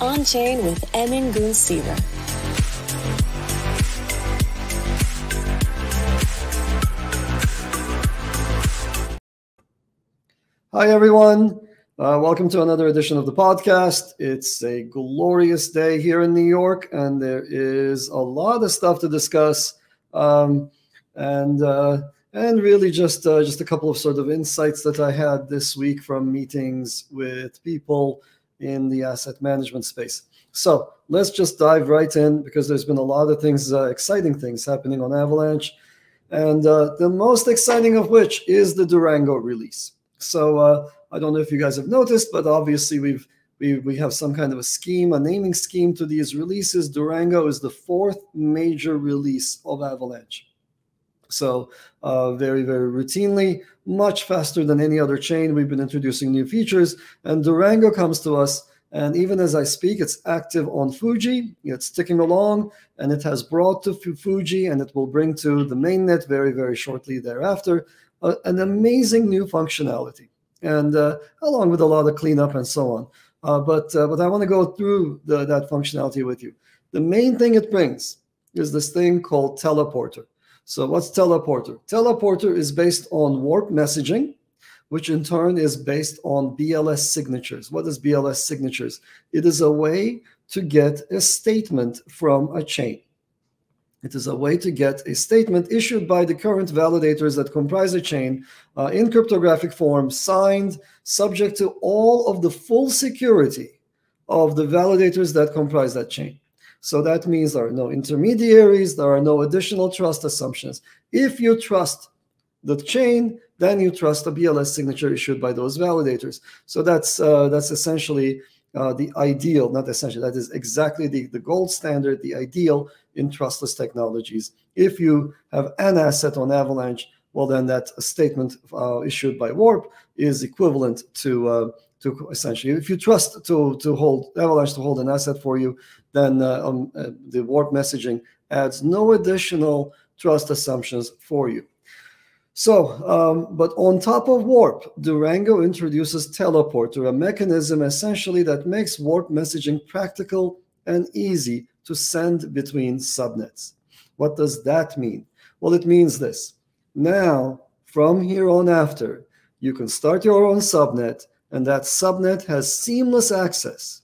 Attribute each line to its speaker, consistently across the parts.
Speaker 1: On Chain with Emin Gün Sirer.
Speaker 2: Hi, everyone. Uh, welcome to another edition of the podcast. It's a glorious day here in New York, and there is a lot of stuff to discuss, um, and uh, and really just uh, just a couple of sort of insights that I had this week from meetings with people in the asset management space. So let's just dive right in because there's been a lot of things, uh, exciting things happening on Avalanche, and uh, the most exciting of which is the Durango release. So uh, I don't know if you guys have noticed, but obviously we've we, we have some kind of a scheme, a naming scheme to these releases. Durango is the fourth major release of Avalanche. So uh, very, very routinely, much faster than any other chain, we've been introducing new features. And Durango comes to us, and even as I speak, it's active on Fuji. It's ticking along, and it has brought to Fuji, and it will bring to the mainnet very, very shortly thereafter, an amazing new functionality and uh, along with a lot of cleanup and so on. Uh, but uh, but I want to go through the, that functionality with you. The main thing it brings is this thing called teleporter. So what's teleporter? Teleporter is based on warp messaging, which in turn is based on BLS signatures. What is BLS signatures? It is a way to get a statement from a chain. It is a way to get a statement issued by the current validators that comprise a chain uh, in cryptographic form, signed, subject to all of the full security of the validators that comprise that chain. So that means there are no intermediaries, there are no additional trust assumptions. If you trust the chain, then you trust the BLS signature issued by those validators. So that's uh, that's essentially uh, the ideal, not essentially, that is exactly the, the gold standard, the ideal in trustless technologies. If you have an asset on Avalanche, well, then that statement uh, issued by Warp is equivalent to uh, to essentially, if you trust to to hold Avalanche to hold an asset for you, then uh, um, uh, the Warp messaging adds no additional trust assumptions for you. So, um, but on top of Warp, Durango introduces Teleporter, a mechanism essentially that makes Warp messaging practical and easy to send between subnets. What does that mean? Well, it means this. Now, from here on after, you can start your own subnet, and that subnet has seamless access,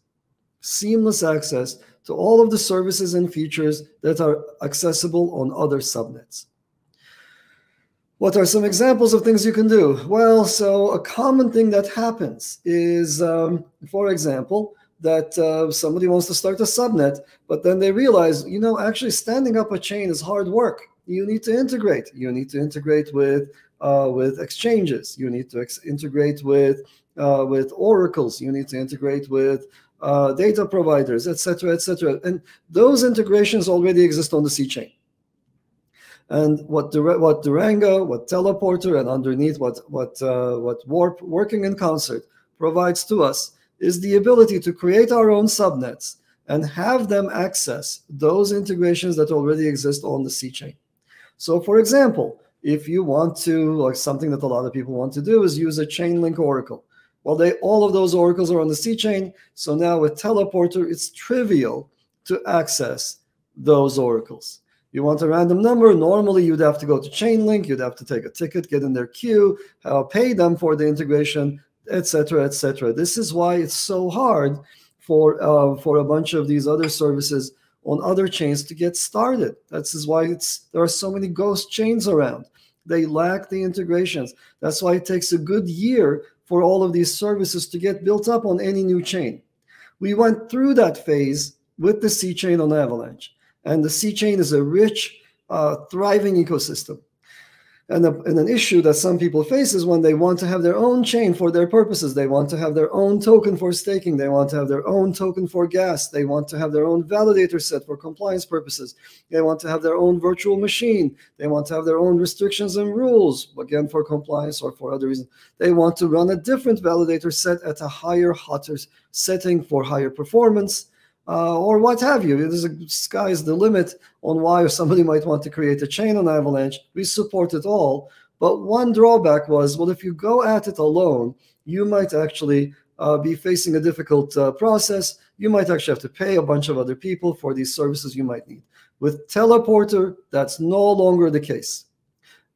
Speaker 2: seamless access to all of the services and features that are accessible on other subnets. What are some examples of things you can do? Well, so a common thing that happens is, um, for example, that uh, somebody wants to start a subnet, but then they realize, you know, actually standing up a chain is hard work. You need to integrate. You need to integrate with uh, with exchanges. You need to integrate with uh, with oracles. You need to integrate with uh, data providers, etc., etc. And those integrations already exist on the C chain. And what what Durango, what Teleporter, and underneath what what uh, what Warp working in concert provides to us is the ability to create our own subnets and have them access those integrations that already exist on the C chain. So, for example, if you want to, like something that a lot of people want to do, is use a Chainlink oracle. Well, they all of those oracles are on the C chain. So now with Teleporter, it's trivial to access those oracles. You want a random number. Normally, you'd have to go to Chainlink. You'd have to take a ticket, get in their queue, uh, pay them for the integration, etc., etc. This is why it's so hard for uh, for a bunch of these other services on other chains to get started. That's is why it's there are so many ghost chains around. They lack the integrations. That's why it takes a good year for all of these services to get built up on any new chain. We went through that phase with the C chain on Avalanche. And the C chain is a rich, uh, thriving ecosystem. And, a, and, an issue that some people face is when they want to have their own chain for their purposes. They want to have their own token for staking. They want to have their own token for gas. They want to have their own validator set for compliance purposes. They want to have their own virtual machine. They want to have their own restrictions and rules, again, for compliance or for other reasons. They want to run a different validator set at a higher, hotter setting for higher performance uh, or what have you. There's a sky's the limit on why somebody might want to create a chain on Avalanche. We support it all, But one drawback was, well, if you go at it alone, you might actually uh, be facing a difficult uh, process. You might actually have to pay a bunch of other people for these services you might need. With Teleporter, that's no longer the case.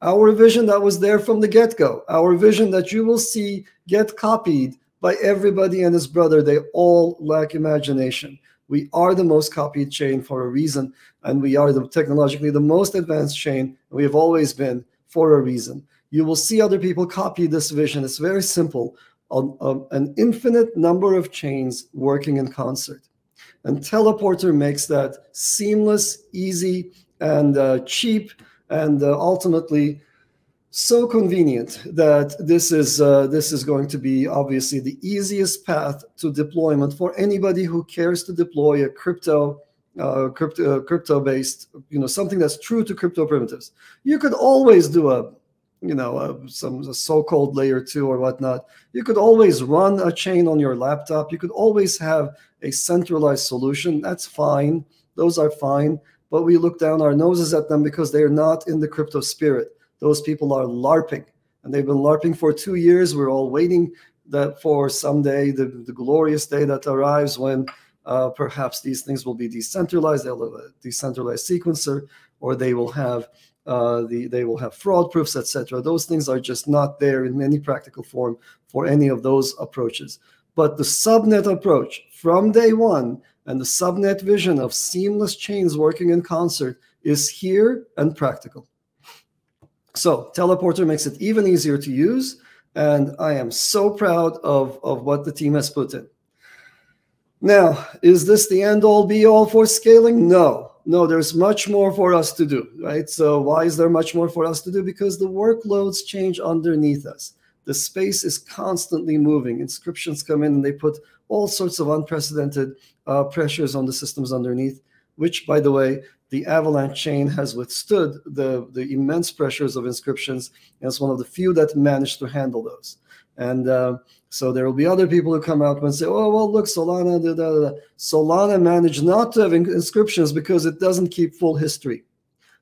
Speaker 2: Our vision that was there from the get go, our vision that you will see get copied by everybody and his brother, they all lack imagination. We are the most copied chain for a reason, and we are the technologically the most advanced chain. We have always been for a reason. You will see other people copy this vision. It's very simple. an infinite number of chains working in concert. And Teleporter makes that seamless, easy, and uh, cheap, and uh, ultimately so convenient that this is uh, this is going to be obviously the easiest path to deployment for anybody who cares to deploy a crypto uh, crypto uh, crypto based you know something that's true to crypto primitives you could always do a you know a, some so-called layer two or whatnot you could always run a chain on your laptop you could always have a centralized solution, that's fine. Those are fine. But we look down our noses at them because they are not in the crypto spirit. Those people are LARPing. And they've been LARPing for two years. We're all waiting that for someday, the, the glorious day that arrives when uh, perhaps these things will be decentralized. They'll have a decentralized sequencer, or they will have uh, the they will have fraud proofs, etc. Those things are just not there in any practical form for any of those approaches. But the subnet approach from day one and the subnet vision of seamless chains working in concert is here and practical. So Teleporter makes it even easier to use, and I am so proud of, of what the team has put in. Now, is this the end all be all for scaling? No, no, there's much more for us to do, right? So why is there much more for us to do? Because the workloads change underneath us the space is constantly moving. Inscriptions come in and they put all sorts of unprecedented uh, pressures on the systems underneath, which, by the way, the Avalanche chain has withstood the, the immense pressures of inscriptions. And it's one of the few that managed to handle those. And uh, so there will be other people who come out and say, oh, well, look, Solana, da, da, da. Solana managed not to have inscriptions because it doesn't keep full history.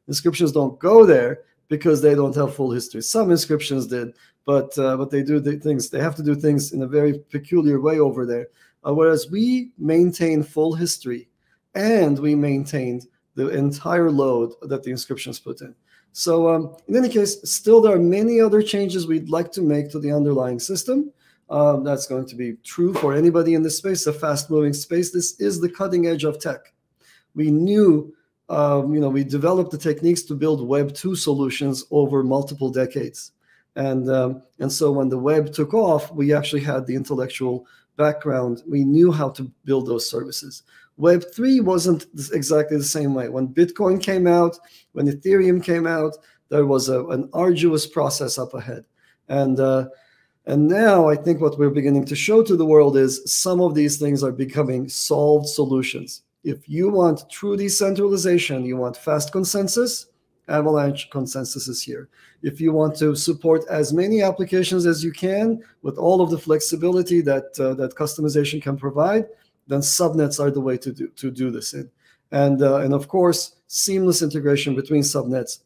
Speaker 2: Inscriptions don't go there because they don't have full history. Some inscriptions did, but uh, but they do the things. They have to do things in a very peculiar way over there. Uh, whereas we maintain full history, and we maintained the entire load that the inscriptions put in. So um, in any case, still there are many other changes we'd like to make to the underlying system. Um, that's going to be true for anybody in this space, a fast-moving space. This is the cutting edge of tech. We knew, um, you know, we developed the techniques to build Web 2 solutions over multiple decades. And um, and so when the web took off, we actually had the intellectual background. We knew how to build those services. Web three wasn't exactly the same way. When Bitcoin came out, when Ethereum came out, there was a, an arduous process up ahead. And uh, and now I think what we're beginning to show to the world is some of these things are becoming solved solutions. If you want true decentralization, you want fast consensus, Avalanche consensus is here. If you want to support as many applications as you can with all of the flexibility that uh, that customization can provide, then subnets are the way to do to do this in. And uh, and of course, seamless integration between subnets,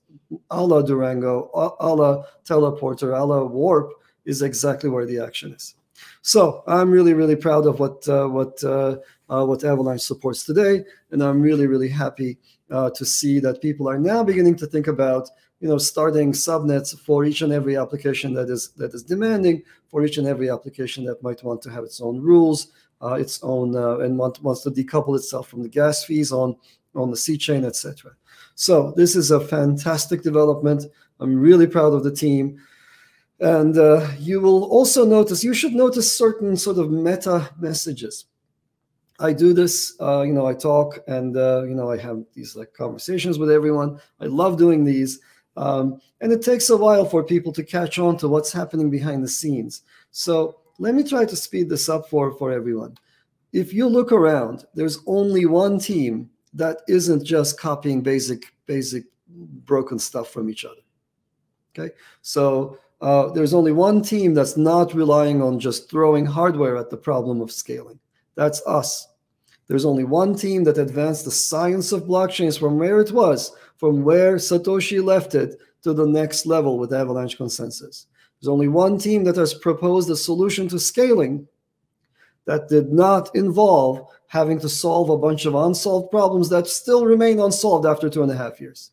Speaker 2: a la Durango, a la Teleporter, a la Warp is exactly where the action is. So I'm really, really proud of what uh, what uh, uh, what Avalanche supports today, and I'm really, really happy uh, to see that people are now beginning to think about you know starting subnets for each and every application that is that is demanding for each and every application that might want to have its own rules its own uh, and want, wants to decouple itself from the gas fees on on the C chain etc so this is a fantastic development i'm really proud of the team and uh, you will also notice you should notice certain sort of meta messages I do this, uh, you know, I talk and, uh, you know, I have these like conversations with everyone. I love doing these. Um, and it takes a while for people to catch on to what's happening behind the scenes. So let me try to speed this up for, for everyone. If you look around, there's only one team that isn't just copying basic, basic broken stuff from each other. Okay. So uh, there's only one team that's not relying on just throwing hardware at the problem of scaling. That's us. There's only one team that advanced the science of blockchains from where it was, from where Satoshi left it, to the next level with Avalanche Consensus. There's only one team that has proposed a solution to scaling that did not involve having to solve a bunch of unsolved problems that still remain unsolved after two and a half years.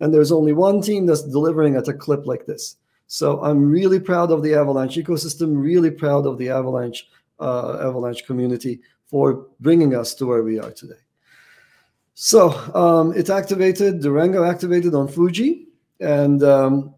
Speaker 2: And there's only one team that's delivering at a clip like this. So I'm really proud of the Avalanche ecosystem, really proud of the Avalanche uh, Avalanche community for bringing us to where we are today. So um, it activated, Durango activated on Fuji, and um,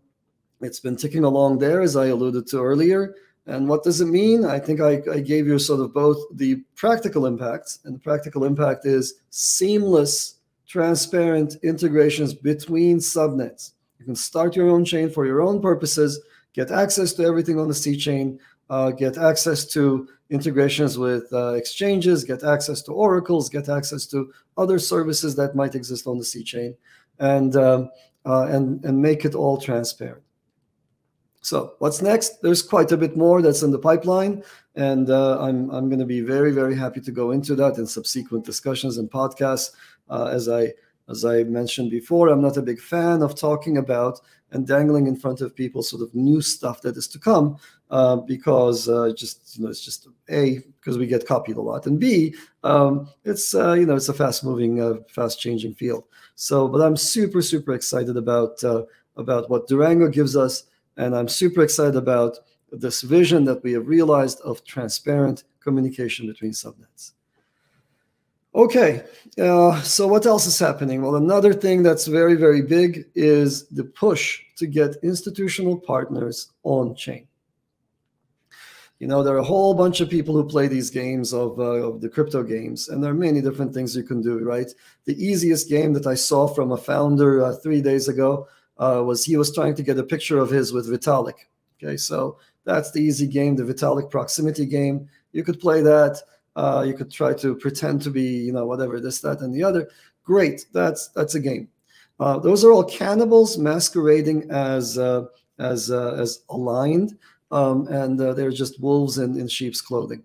Speaker 2: it's been ticking along there, as I alluded to earlier. And what does it mean? I think I, I gave you sort of both the practical impacts, and the practical impact is seamless, transparent integrations between subnets. You can start your own chain for your own purposes, get access to everything on the C chain, uh, get access to integrations with uh, exchanges, get access to oracles, get access to other services that might exist on the C chain, and um, uh, and and make it all transparent. So what's next? There's quite a bit more that's in the pipeline, and uh, I'm I'm going to be very very happy to go into that in subsequent discussions and podcasts. Uh, as I as I mentioned before, I'm not a big fan of talking about and dangling in front of people sort of new stuff that is to come uh, because uh, just you know it's just a because we get copied a lot and b um, it's uh, you know it's a fast moving uh, fast changing field so but i'm super super excited about uh, about what durango gives us and I'm super excited about this vision that we have realized of transparent communication between subnets. Okay, uh, so what else is happening? Well, another thing that's very, very big is the push to get institutional partners on chain. You know, there are a whole bunch of people who play these games of, uh, of the crypto games, and there are many different things you can do, right? The easiest game that I saw from a founder uh, three days ago uh, was he was trying to get a picture of his with Vitalik. Okay, so that's the easy game, the Vitalik proximity game. You could play that. Uh, you could try to pretend to be, you know, whatever this, that, and the other. Great, that's that's a game. Uh, those are all cannibals masquerading as uh, as uh, as aligned, um, and uh, they're just wolves in, in sheep's clothing.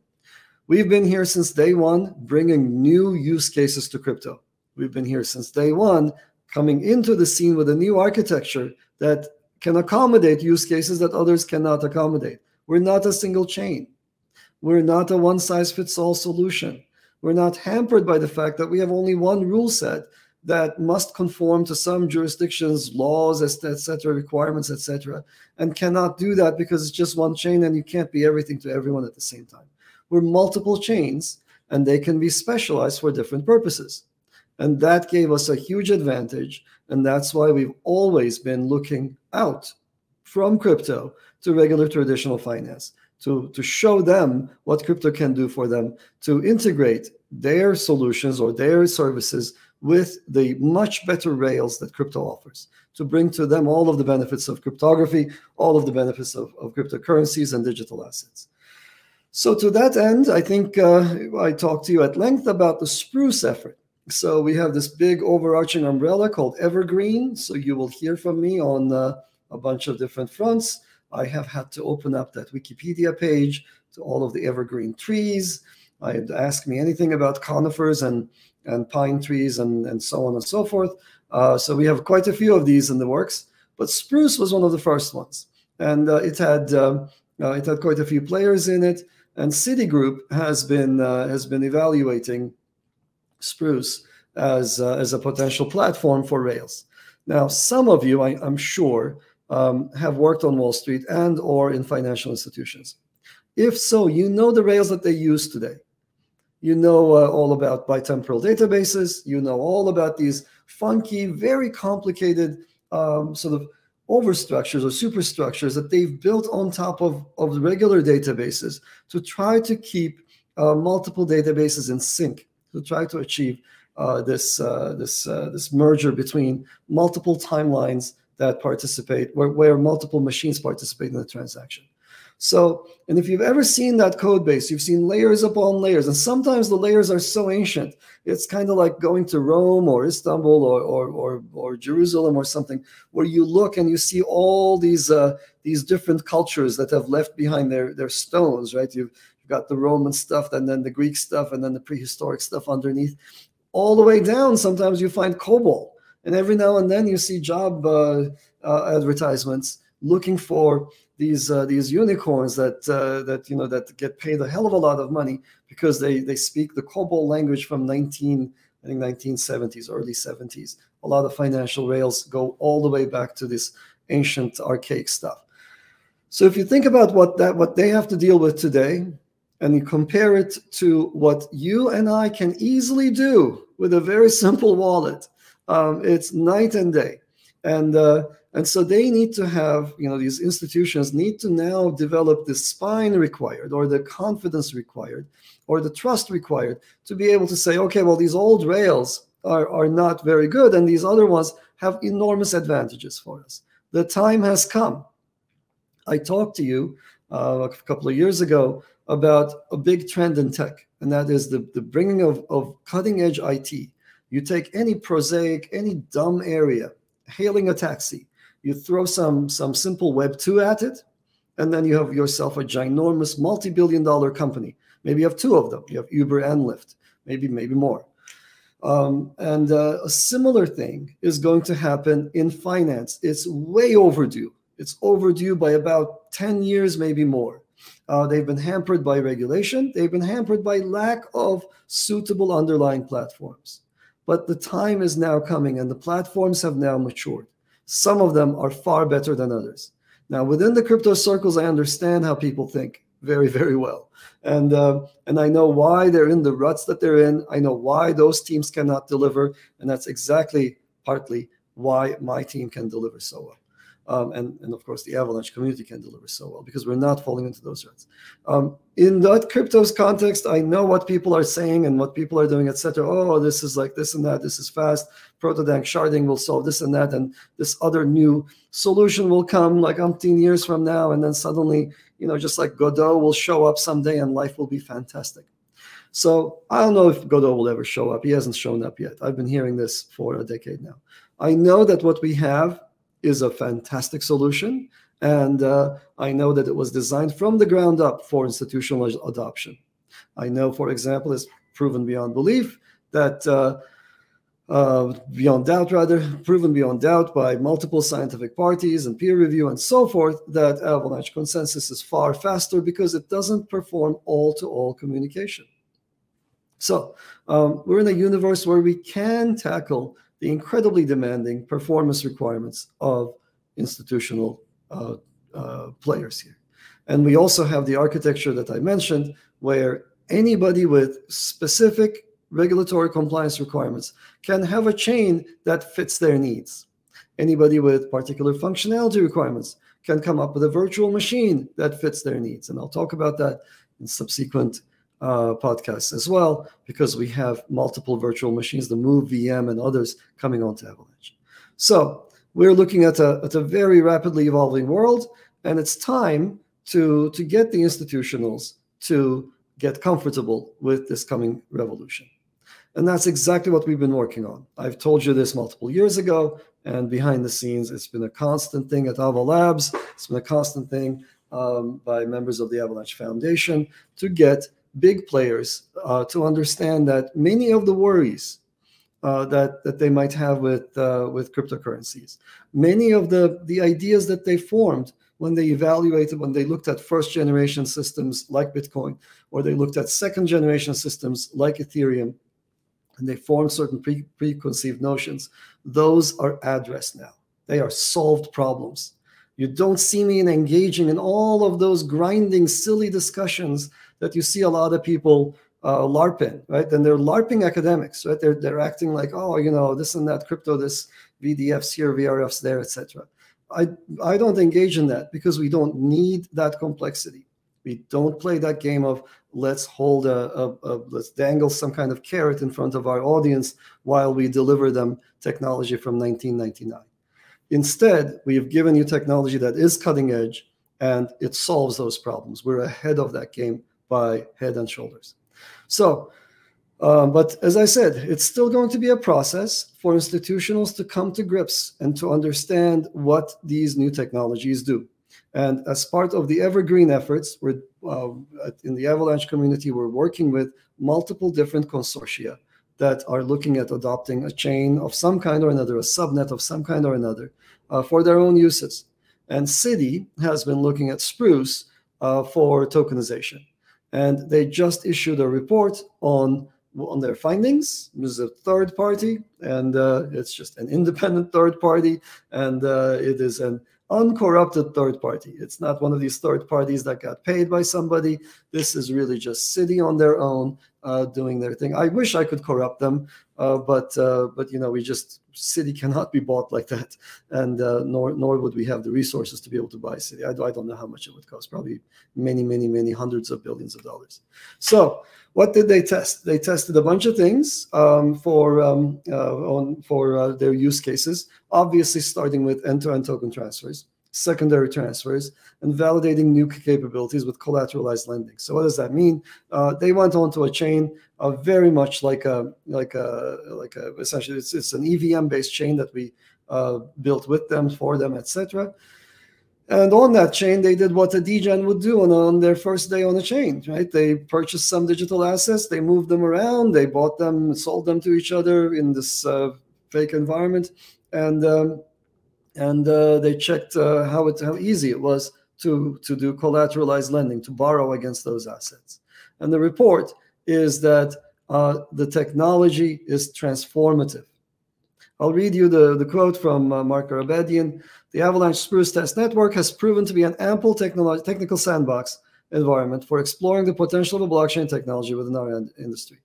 Speaker 2: We've been here since day one, bringing new use cases to crypto. We've been here since day one, coming into the scene with a new architecture that can accommodate use cases that others cannot accommodate. We're not a single chain. We're not a one size fits all solution. We're not hampered by the fact that we have only one rule set that must conform to some jurisdictions, laws, etc., requirements, etc., and cannot do that because it's just one chain and you can't be everything to everyone at the same time. We're multiple chains and they can be specialized for different purposes. And that gave us a huge advantage. And that's why we've always been looking out from crypto to regular traditional finance to, to show them what crypto can do for them, to integrate their solutions or their services with the much better rails that crypto offers, to bring to them all of the benefits of cryptography, all of the benefits of, of cryptocurrencies and digital assets. So, to that end, I think uh, I talked to you at length about the Spruce effort. So we have this big overarching umbrella called Evergreen. So you will hear from me on uh, a bunch of different fronts. I have had to open up that Wikipedia page to all of the evergreen trees. I had asked me anything about conifers and, and pine trees and, and so on and so forth. Uh, so we have quite a few of these in the works. But spruce was one of the first ones, and uh, it had uh, uh it had quite a few players in it. And Citigroup has been uh, has been evaluating Spruce as, uh, as a potential platform for Rails. Now, some of you, I, am sure, um, have worked on Wall Street and or in financial institutions. If so, you know the Rails that they use today. You know uh, all about bitemporal databases. You know all about these funky, very complicated um, sort of overstructures or superstructures that they've built on top of, of regular databases to try to keep uh, multiple databases in sync to try to achieve uh, this uh, this uh, this merger between multiple timelines that participate, where, where multiple machines participate in the transaction. So, and if you've ever seen that code base, you've seen layers upon layers, and sometimes the layers are so ancient, it's kind of like going to Rome or Istanbul or or or, or Jerusalem or something, where you look and you see all these uh, these different cultures that have left behind their their stones, right? You've got the Roman stuff and then the Greek stuff and then the prehistoric stuff underneath. All the way down, sometimes you find COBOL. And every now and then you see Job, uh, uh, advertisements looking for these uh, these unicorns that uh, that you know that get paid a hell of a lot of money because they they speak the COBOL language from 19 I think 1970s, early 70s. A lot of financial rails go all the way back to this ancient archaic stuff. So if you think about what that what they have to deal with today, and you compare it to what you and I can easily do with a very simple wallet, um, it's night and day. And uh, and so they need to have, you know, these institutions need to now develop the spine required or the confidence required or the trust required to be able to say, okay, well, these old rails are, are not very good and these other ones have enormous advantages for us. The time has come. I talked to you uh, a couple of years ago about a big trend in tech, and that is the, the bringing of, of cutting edge IT. You take any prosaic, any dumb area, hailing a taxi, you throw some some simple web 2 at it and then you have yourself a ginormous multi-billion dollar company. Maybe you have two of them. You have uber and lyft. Maybe maybe more. Um, and uh, a similar thing is going to happen in finance. It's way overdue it's overdue by about 10 years maybe more. Uh, they've been hampered by regulation. They've been hampered by lack of suitable underlying platforms. But the time is now coming and the platforms have now matured. Some of them are far better than others. Now, within the crypto circles, I understand how people think very, very well, and uh, and I know why they're in the ruts that they're in. I know why those teams cannot deliver, and that's exactly partly why my team can deliver so well um, and, and of course the Avalanche community can deliver so well because we're not falling into those ruts. Um, in that cryptos context, I know what people are saying and what people are doing, etc. Oh, this is like this and that. This is fast. Proto-Danksharding will solve this and that, and this other new solution will come like umpteen years from now, and then suddenly, you know, just like Godot will show up someday, and life will be fantastic. So I don't know if Godot will ever show up. He hasn't shown up yet. I've been hearing this for a decade now. I know that what we have is a fantastic solution. And uh, I know that it was designed from the ground up for institutional adoption. I know, for example, it's proven beyond belief that, uh, uh, beyond doubt, rather, proven beyond doubt by multiple scientific parties and peer review and so forth, that Avalanche consensus is far faster because it doesn't perform all to all communication. So um, we're in a universe where we can tackle the incredibly demanding performance requirements of institutional uh, uh, players here. And we also have the architecture that I mentioned, where anybody with specific regulatory compliance requirements can have a chain that fits their needs. Anybody with particular functionality requirements can come up with a virtual machine that fits their needs. And I'll talk about that in subsequent uh, podcasts as well, because we have multiple virtual machines, the Move VM and others coming onto Avalanche. So we're looking at a, at a very rapidly evolving world, and it's time to, to get the institutionals to get comfortable with this coming revolution. And that's exactly what we've been working on. I've told you this multiple years ago, and behind the scenes, it's been a constant thing at Ava Labs. It's been a constant thing um, by members of the Avalanche Foundation to get big players uh, to understand that many of the worries uh, that that they might have with uh, with cryptocurrencies, many of the the ideas that they formed when they evaluated when they looked at first generation systems like Bitcoin, or they looked at second generation systems like Ethereum, and they formed certain pre- preconceived notions. Those are addressed now. They are solved problems. You don't see me in engaging in all of those grinding, silly discussions that you see a lot of people uh, LARPing, right? And they're LARPing academics, right? They're they're acting like, oh, you know, this and that crypto, this VDFs here, VRFs there, etc. I I don't engage in that because we don't need that complexity. We don't play that game of let's hold a, a, a, let's dangle some kind of carrot in front of our audience while we deliver them technology from 1999. Instead, we've given you technology that is cutting edge and it solves those problems. We're ahead of that game by head and shoulders. So, um, but as I said, it's still going to be a process for institutionals to come to grips and to understand what these new technologies do. And as part of the Evergreen efforts, we're uh, in the Avalanche community, we're working with multiple different consortia that are looking at adopting a chain of some kind or another, a subnet of some kind or another, uh, for their own uses. And Citi has been looking at Spruce uh, for tokenization. And they just issued a report on on their findings. This is a third party, and uh, it's just an independent third party, and uh, it is an uncorrupted third party. It's not one of these third parties that got paid by somebody. This is really just Citi on their own, uh, doing their thing. I wish I could corrupt them, but uh, but you know we just Citi cannot be bought like that, and uh, nor nor would we have the resources to be able to buy Citi. I, I don't know how much it would cost. Probably many many many hundreds of billions of dollars. So what did they test? They tested a bunch of things um, for um, uh, on for uh, their use cases. Obviously, starting with end-to-end token transfers secondary transfers, and validating new capabilities with collateralized lending. So what does that mean? Uh, they went onto a chain uh, very much like a like a like a essentially it's, it's an EVM based chain that we uh, built with them for them, etc. And on that chain, they did what a degen would do on, on their first day on the chain, right? They purchased some digital assets, they moved them around, they bought them, sold them to each other in this uh, fake environment, and um, and uh, they checked uh, how it how easy it was to to do collateralized lending to borrow against those assets. And the report is that uh, the technology is transformative. I'll read you the, the quote from uh, Mark Garabedian. The Avalanche Spruce Test Network has proven to be an ample technolo- technical sandbox environment for exploring the potential of a blockchain technology within our industry.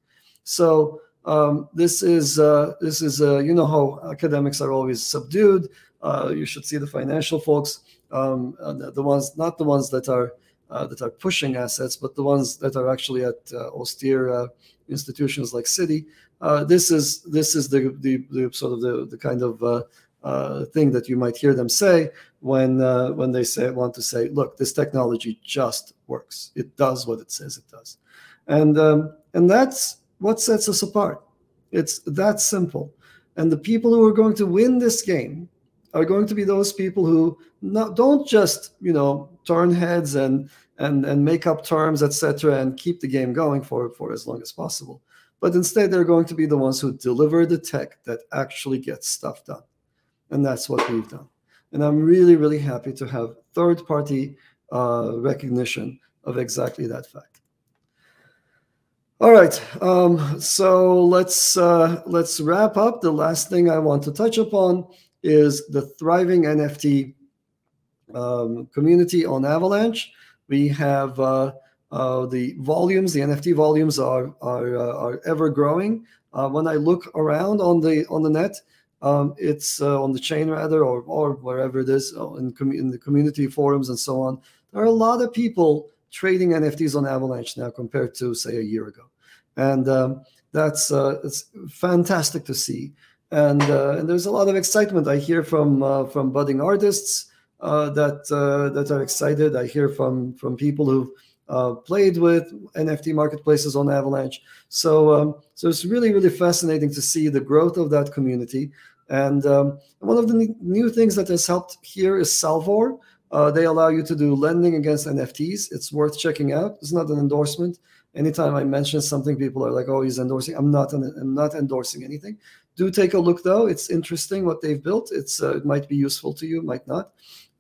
Speaker 2: So um, this is uh, this is uh, you know how academics are always subdued. Uh, you should see the financial folks, um, the, ones not the ones that are uh, that are pushing assets, but the ones that are actually at uh, austere uh, institutions like Citi. this is this is the, the, the sort of the, the kind of uh, thing that you might hear them say when uh, when they say want to say, look, this technology just works. It does what it says it does, and um, and that's what sets us apart. It's that simple. And the people who are going to win this game are going to be those people who not, don't just you know turn heads and and and make up terms etc and keep the game going for for as long as possible. But instead they're going to be the ones who deliver the tech that actually gets stuff done. And that's what we've done. And i'm really really happy to have third party uh, recognition of exactly that fact. All right um, so let's uh, let's wrap up. The last thing i want to touch upon is the thriving NFT um, community on Avalanche. We have uh, uh, the volumes, the NFT volumes are are, uh, are ever growing. Uh, when I look around on the on the net, um, it's uh, on the chain rather, or or wherever it is uh, in, com- in the community forums and so on. There are a lot of people trading NFTs on Avalanche now compared to say a year ago, and um, that's it's fantastic to see and uh, and there's a lot of excitement. I hear from uh, from budding artists uh, that that are excited. I hear from from people who've uh, played with NFT marketplaces on Avalanche. So um, so it's really really fascinating to see the growth of that community. And um, one of the new things that has helped here is Salvor. Uh, they allow you to do lending against NFTs. It's worth checking out. It's not an endorsement. Anytime I mention something, people are like, "Oh, he's endorsing." I'm not. An, I'm not endorsing anything. Do take a look though. It's interesting what they've built. It's uh, it might be useful to you, might not.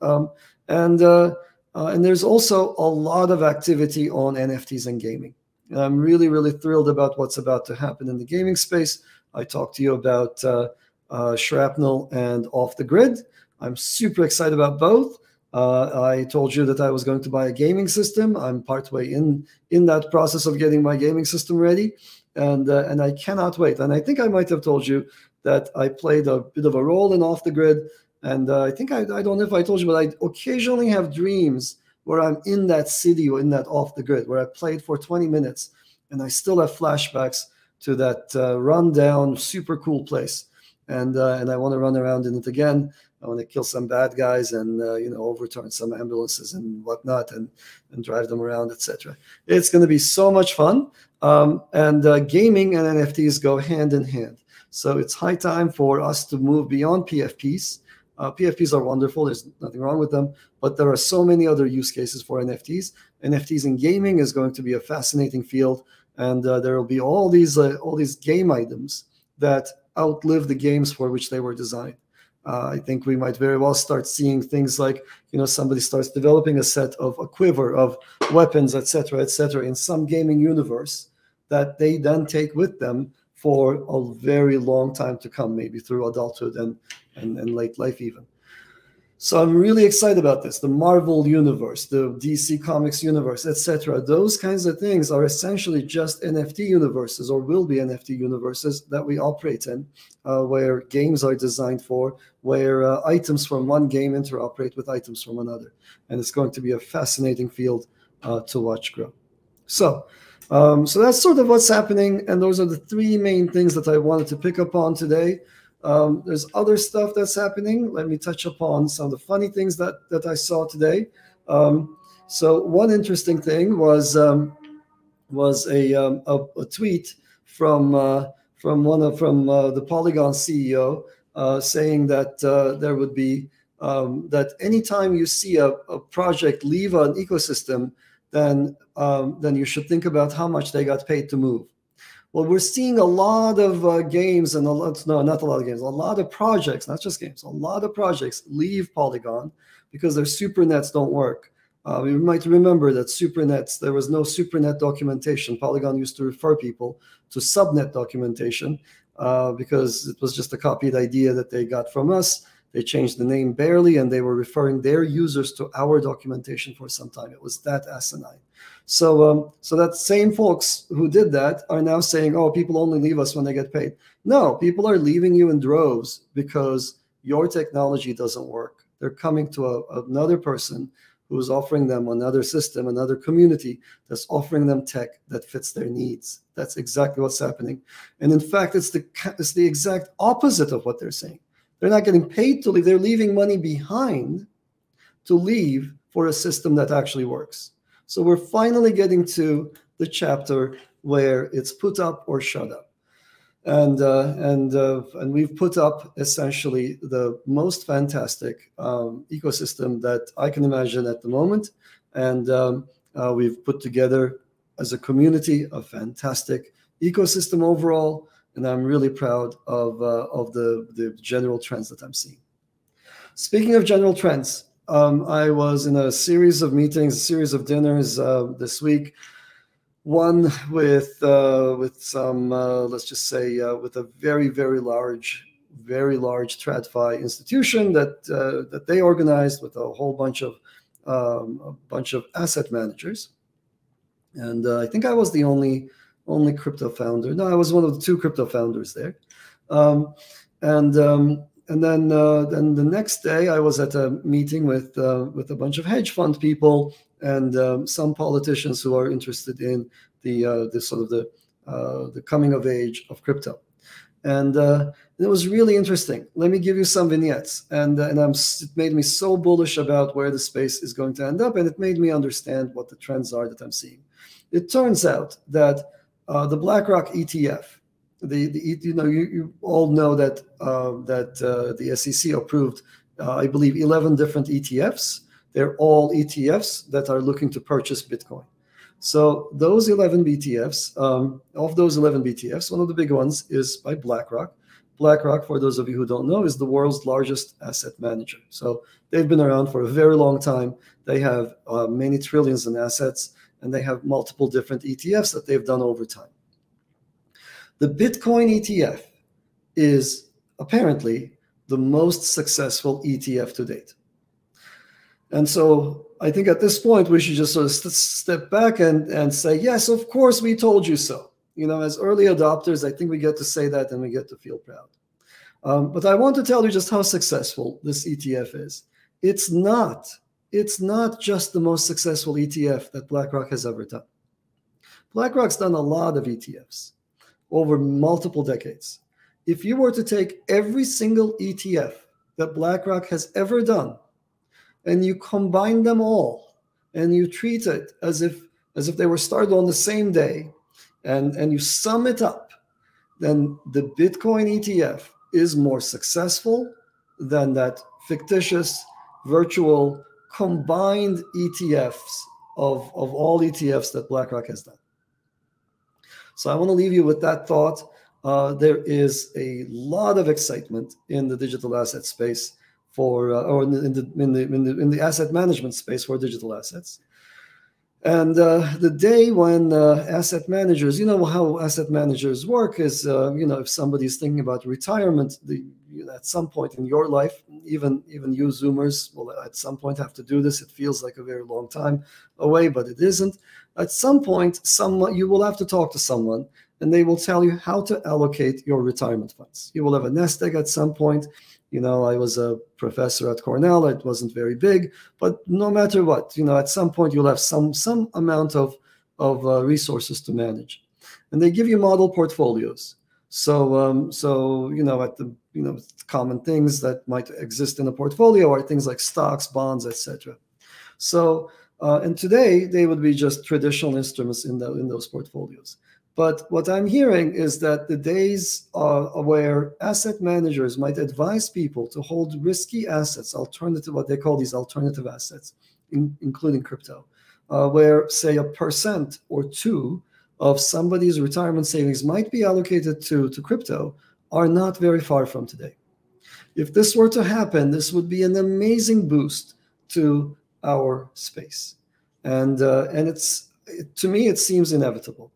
Speaker 2: Um, and uh, uh, and there's also a lot of activity on NFTs and gaming. And I'm really really thrilled about what's about to happen in the gaming space. I talked to you about uh, uh, Shrapnel and Off the Grid. I'm super excited about both. Uh, I told you that I was going to buy a gaming system. I'm partway in in that process of getting my gaming system ready, and uh, and I cannot wait. And I think I might have told you that I played a bit of a role in Off the Grid, and uh, I think I, I don't know if I told you, but I occasionally have dreams where I'm in that city or in that Off the Grid where I played for 20 minutes, and I still have flashbacks to that uh, rundown, super cool place, and uh, and I want to run around in it again. I want to kill some bad guys and uh, you know overturn some ambulances and whatnot and and drive them around, etc. It's going to be so much fun. Um, and uh, gaming and NFTs go hand in hand. So it's high time for us to move beyond PFPs. Uh, PFPs are wonderful. There's nothing wrong with them, but there are so many other use cases for NFTs. NFTs in gaming is going to be a fascinating field, and uh, there will be all these uh, all these game items that outlive the games for which they were designed. Uh, I think we might very well start seeing things like, you know, somebody starts developing a set of a quiver of weapons, etc., etc., in some gaming universe that they then take with them for a very long time to come, maybe through adulthood and, and, and late life even. So I'm really excited about this. The Marvel universe, the DC Comics universe, etc. Those kinds of things are essentially just NFT universes, or will be NFT universes that we operate in, uh, where games are designed for, where uh, items from one game interoperate with items from another, and it's going to be a fascinating field uh, to watch grow. So. Um, so that's sort of what's happening, and those are the three main things that I wanted to pick up on today. Um, there's other stuff that's happening. Let me touch upon some of the funny things that that I saw today. Um, so one interesting thing was um, was a, um, a, a tweet from uh, from one of from uh, the Polygon CEO uh, saying that uh, there would be um, that anytime you see a, a, project leave an ecosystem, then um, then you should think about how much they got paid to move. Well, we're seeing a lot of uh, games and a lot, no, not a lot of games, a lot of projects, not just games, a lot of projects leave Polygon because their supernets don't work. Uh, you might remember that supernets, there was no supernet documentation. Polygon used to refer people to subnet documentation uh, because it was just a copied idea that they got from us. They changed the name barely and they were referring their users to our documentation for some time. It was that asinine. So, um, so that same folks who did that are now saying, "Oh, people only leave us when they get paid." No, people are leaving you in droves because your technology doesn't work. They're coming to a, another person who's offering them another system, another community that's offering them tech that fits their needs. That's exactly what's happening. And in fact, it's the it's the exact opposite of what they're saying. They're not getting paid to leave. They're leaving money behind to leave for a system that actually works. So we're finally getting to the chapter where it's put up or shut up. And, uh, and, uh, and we've put up essentially the most fantastic um, ecosystem that I can imagine at the moment. And um, uh, we've put together as a community a fantastic ecosystem overall. And I'm really proud of, uh, of the, the general trends that I'm seeing. Speaking of general trends, um, I was in a series of meetings, a series of dinners uh, this week. One with uh, with some, uh, let's just say, uh, with a very very large, very large TradFi institution that uh, that they organized with a whole bunch of um, a bunch of asset managers, and I think I was the only only crypto founder. No, I was one of the two crypto founders there, um, and um, and then uh, then the next day I was at a meeting with uh, with a bunch of hedge fund people and um, some politicians who are interested in the uh, the sort of the uh, the coming of age of crypto, and uh, it was really interesting. Let me give you some vignettes, and uh, and I'm it made me so bullish about where the space is going to end up, and it made me understand what the trends are that I'm seeing. It turns out that the BlackRock ETF the, the you know you, you all know that uh, that uh, the SEC approved uh, I believe 11 different ETFs. They're all ETFs that are looking to purchase Bitcoin. So those 11 BTFs, um, of those 11 BTFs, one of the big ones is by BlackRock. BlackRock, for those of you who don't know, is the world's largest asset manager. So they've been around for a very long time. They have uh, many trillions in assets, and they have multiple different ETFs that they've done over time. The Bitcoin ETF is apparently the most successful ETF to date. And so I think at this point, we should just sort of st- step back and, and say, yes, of course, we told you so. You know, as early adopters, I think we get to say that and we get to feel proud. Um, but I want to tell you just how successful this ETF is. It's not, it's not just the most successful ETF that BlackRock has ever done. BlackRock's done a lot of ETFs over multiple decades. If you were to take every single ETF that BlackRock has ever done and you combine them all and you treat it as if as if they were started on the same day and, and you sum it up, then the Bitcoin ETF is more successful than that fictitious virtual combined ETFs of, of all ETFs that BlackRock has done. So I want to leave you with that thought. uh, there is a lot of excitement in the digital asset space for, uh, or in the, in the, in the in the in the asset management space for digital assets. And uh, the day when uh, asset managers, you know how asset managers work is, uh, you know, if somebody's thinking about retirement, the, you know, at some point in your life, even even you Zoomers will at some point have to do this. It feels like a very long time away, but it isn't. At some point, someone you will have to talk to someone, and they will tell you how to allocate your retirement funds. You will have a nest egg at some point you know i was a professor at cornell it wasn't very big but no matter what you know at some point you'll have some some amount of of uh, resources to manage. And they give you model portfolios. So um, so you know at the you know common things that might exist in a portfolio are things like stocks bonds etc so uh, and today they would be just traditional instruments in the in those portfolios but what I'm hearing is that the days are where asset managers might advise people to hold risky assets, alternative, what they call these alternative assets, in, including crypto, uh, where, say, a percent or two of somebody's retirement savings might be allocated to, to crypto, are not very far from today. If this were to happen, this would be an amazing boost to our space. And, uh, and it's, it, to me, it seems inevitable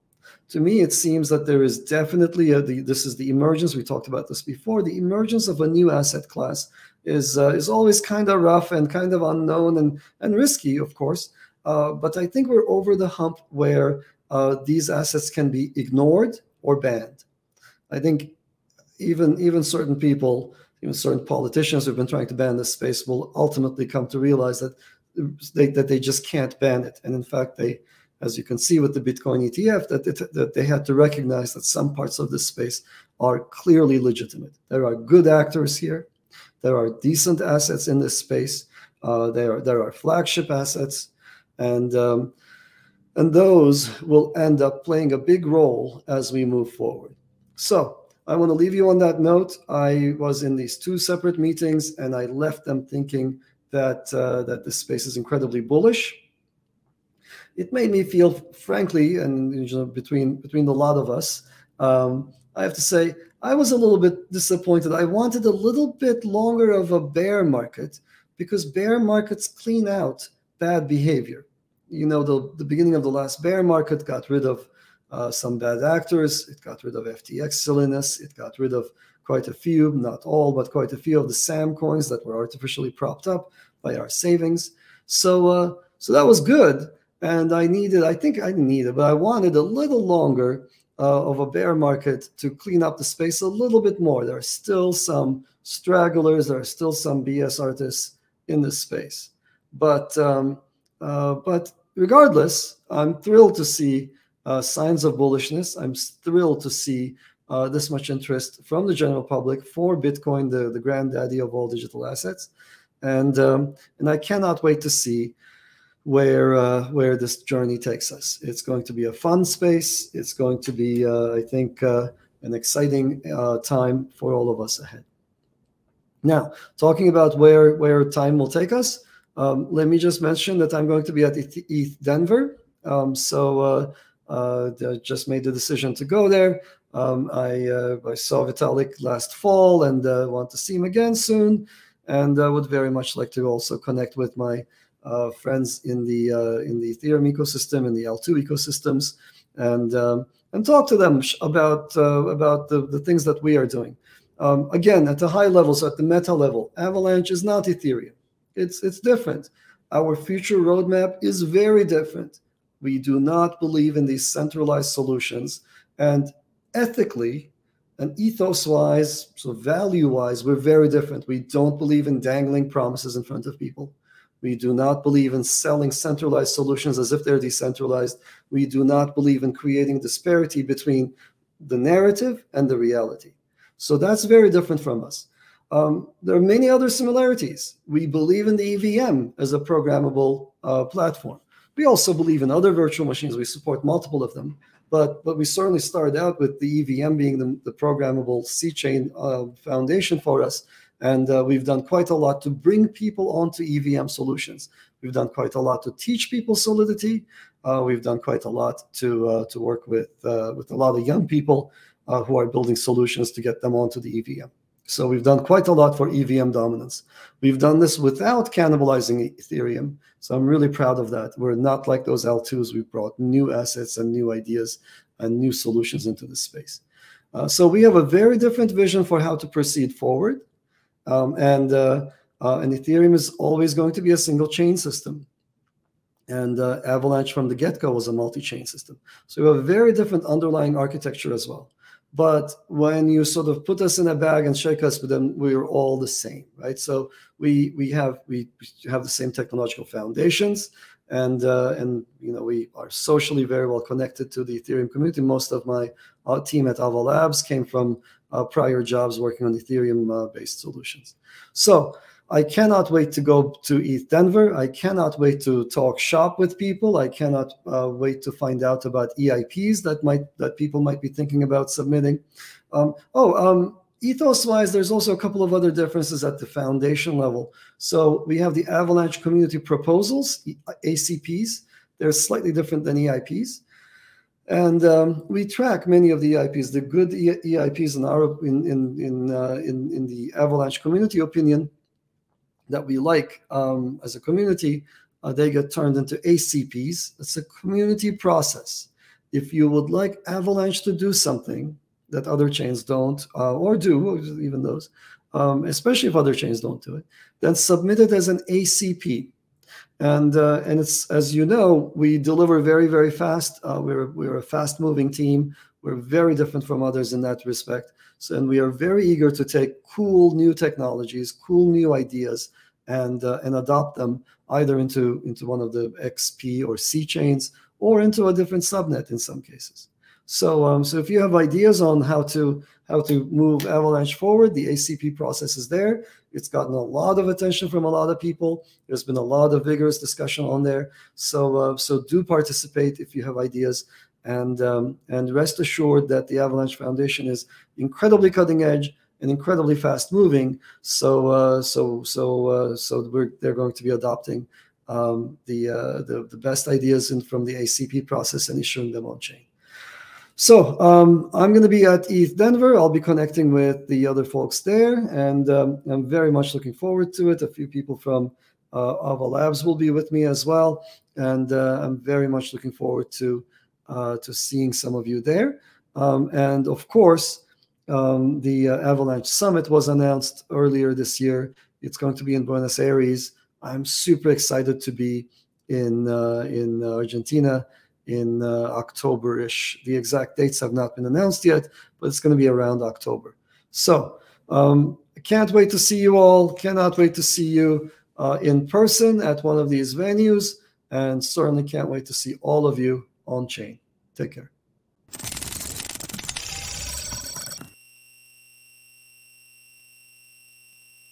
Speaker 2: to me, it seems that there is definitely a, the, this is the emergence. We talked about this before. The emergence of a new asset class is uh, is always kind of rough and kind of unknown and and risky, of course. Uh, but I think we're over the hump where uh, these assets can be ignored or banned. I think even even certain people, even certain politicians who've been trying to ban this space, will ultimately come to realize that they, that they just can't ban it, and in fact they as you can see with the Bitcoin ETF, that, it, that they had to recognize that some parts of this space are clearly legitimate. There are good actors here. There are decent assets in this space. Uh, there, are, there are flagship assets. And, um, and those will end up playing a big role as we move forward. So I want to leave you on that note. I was in these two separate meetings and I left them thinking that, uh, that this space is incredibly bullish it made me feel, frankly, and you know, between between the lot of us, um, I have to say I was a little bit disappointed. I wanted a little bit longer of a bear market because bear markets clean out bad behavior. You know, the, the beginning of the last bear market got rid of uh, some bad actors. It got rid of FTX silliness. It got rid of quite a few, not all, but quite a few of the SAM coins that were artificially propped up by our savings. So, uh, so that was good and I needed, I think I needed, but I wanted a little longer uh, of a bear market to clean up the space a little bit more. There are still some stragglers, there are still some BS artists in this space, but um, uh, but regardless, I'm thrilled to see uh, signs of bullishness. I'm thrilled to see uh, this much interest from the general public for Bitcoin, the, the granddaddy of all digital assets. And, um, and I cannot wait to see where uh, where this journey takes us. It's going to be a fun space. It's going to be, uh, I think, uh, an exciting uh, time for all of us ahead. Now, talking about where where time will take us, um, let me just mention that I'm going to be at ETH Denver. Um, so uh, uh, just made the decision to go there. Um, I I saw Vitalik last fall and want to see him again soon, and I would very much like to also connect with my uh, friends in the uh, in the Ethereum ecosystem in the L2 ecosystems, and um, and talk to them about uh, about the, the things that we are doing. Um, again, at the high levels, at the meta level, Avalanche is not Ethereum. It's it's different. Our future roadmap is very different. We do not believe in these centralized solutions, and ethically and ethos wise, so value wise, we're very different. We don't believe in dangling promises in front of people. We do not believe in selling centralized solutions as if they're decentralized. We do not believe in creating disparity between the narrative and the reality. So that's very different from us. Um, there are many other similarities. We believe in the EVM as a programmable uh, platform. We also believe in other virtual machines. We support multiple of them, but but we certainly started out with the EVM being the, the programmable C chain uh, foundation for us, and uh, we've done quite a lot to bring people onto EVM solutions. We've done quite a lot to teach people Solidity. uh, we've done quite a lot to uh, to work with uh, with a lot of young people uh, who are building solutions to get them onto the EVM. So we've done quite a lot for EVM dominance. We've done this without cannibalizing Ethereum. So I'm really proud of that. We're not like those L2s. We brought new assets and new ideas and new solutions into the space. Uh, so we have a very different vision for how to proceed forward. Um, and, uh, uh, and Ethereum is always going to be a single chain system. And uh, Avalanche from the get-go was a multi-chain system. So we have a very different underlying architecture as well. But when you sort of put us in a bag and shake us with them, we're all the same, right? So we we have we have the same technological foundations, and uh, and you know we are socially very well connected to the Ethereum community. Most of my uh, team at Ava Labs came from uh, prior jobs working on Ethereum-based uh, solutions. So I cannot wait to go to ETH Denver. I cannot wait to talk shop with people. I cannot uh, wait to find out about EIPs that might that people might be thinking about submitting. Um, oh, um, ethos-wise, there's also a couple of other differences at the foundation level. So we have the Avalanche Community Proposals (ACPs). They're slightly different than EIPs. And um, we track many of the EIPs. The good EIPs in our in in in, uh, in in the Avalanche community opinion that we like um, as a community, uh, they get turned into ACPs. It's a community process. If you would like Avalanche to do something that other chains don't, uh, or do, even those, um, especially if other chains don't do it, then submit it as an ACP. And uh, and it's as you know, we deliver very very fast. Uh, we're we're a fast moving team. We're very different from others in that respect. So, and we are very eager to take cool new technologies, cool new ideas, and uh, and adopt them either into into one of the XP or C chains or into a different subnet in some cases. So um, so if you have ideas on how to how to move Avalanche forward, the ACP process is there. It's gotten a lot of attention from a lot of people. There's been a lot of vigorous discussion on there. So uh, so do participate if you have ideas and um, and rest assured that the Avalanche Foundation is incredibly cutting edge and incredibly fast moving. So uh, so so uh, so we're, they're going to be adopting um, the, uh, the the best ideas in, from the ACP process and issuing them on chain. So um, I'm going to be at ETH Denver. I'll be connecting with the other folks there, and um, I'm very much looking forward to it. A few people from uh, Ava Labs will be with me as well, and uh, I'm very much looking forward to uh, to seeing some of you there. Um, and of course, um, the uh, Avalanche Summit was announced earlier this year. It's going to be in Buenos Aires. I'm super excited to be in uh, in Argentina in uh, October-ish. The exact dates have not been announced yet, but it's going to be around October. So um, I can't wait to see you all. Cannot wait to see you uh, in person at one of these venues, and certainly can't wait to see all of you on chain. Take care.